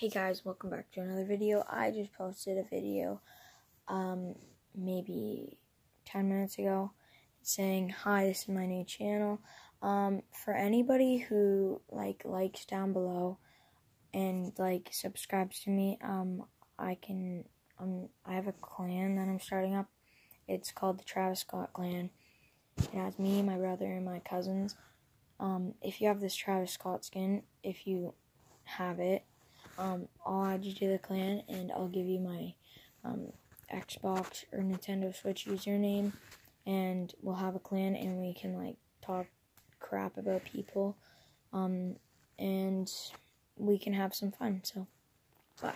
Hey guys, welcome back to another video. I just posted a video um maybe 10 minutes ago saying hi, this is my new channel. Um for anybody who like likes down below and like subscribes to me, um I can um I have a clan that I'm starting up. It's called the Travis Scott clan. It has me, my brother, and my cousins. Um if you have this Travis Scott skin, if you have it, um, I'll add you to the clan and I'll give you my um, Xbox or Nintendo Switch username and we'll have a clan and we can like talk crap about people um, and we can have some fun. So, bye.